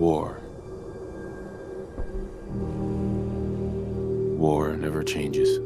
war. War never changes.